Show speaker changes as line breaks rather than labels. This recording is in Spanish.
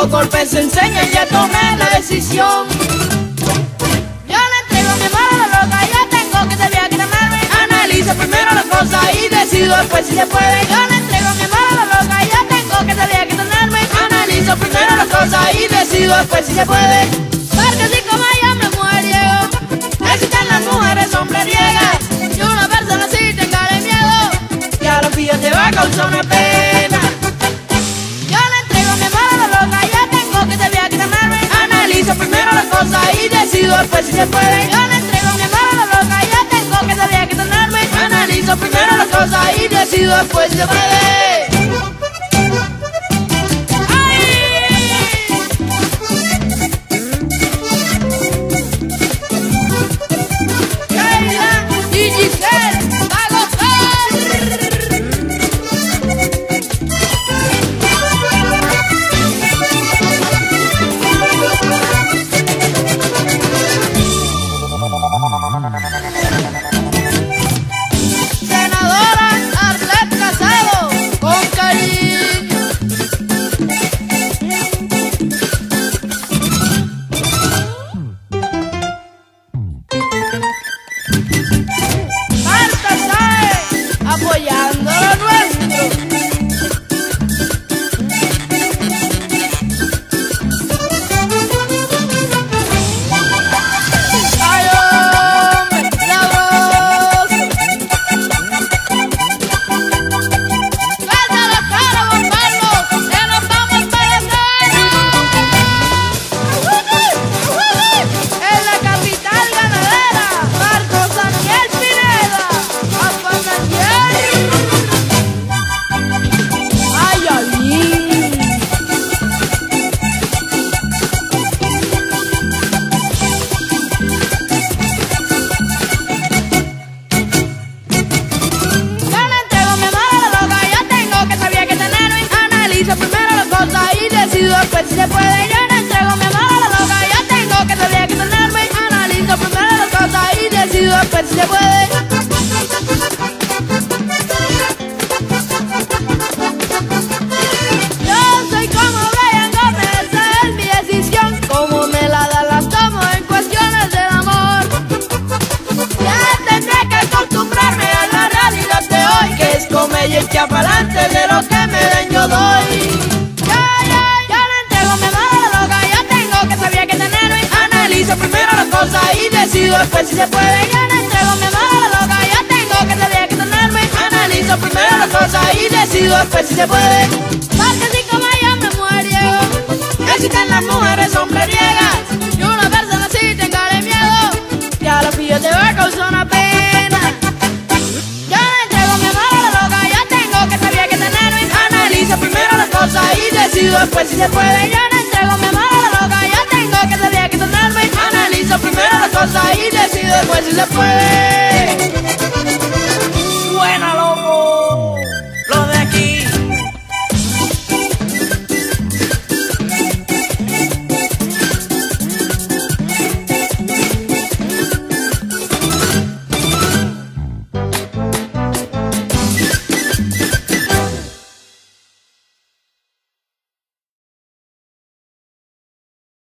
los golpes se enseñan, ya tomé la decisión. Yo le entrego mi amor a la loca, ya tengo que sabía que amarme. Analizo primero las cosas y decido después si se puede. Yo le entrego mi amor a la loca, ya tengo que sabía que tenerme. Analizo primero las cosas y decido después si se puede. Porque así como hay hombre mujeriego, existen las mujeres hombreriegas. Decido después si se puede. Yo le entrego mi amor a la loca, ya tengo que sabía que tenerme. Analizo primero las cosas y decido después si se puede. Se puede. Yo soy como Brian Gómez, esa es mi decisión. Como me la dan las tomo en cuestiones del amor. Ya tendré que acostumbrarme a la realidad de hoy Que es comer y echar pa'lante de lo que me den yo doy Analizo primero las cosas y decido después si se puede Analizo primero las cosas y decido después si se puede Porque así como hay hombre mujeriego Existen las mujeres hombreriegas Y una persona así tenga miedo ya lo pillo te va a causar una pena. Yo le entrego mi amor a la loca, ya tengo que sabía que tenerme. Analizo primero las cosas y decido después si se puede. Yo le entrego mi amor a la loca, ya tengo que sabía que tenerme. Analizo primero las cosas y decido después si se puede.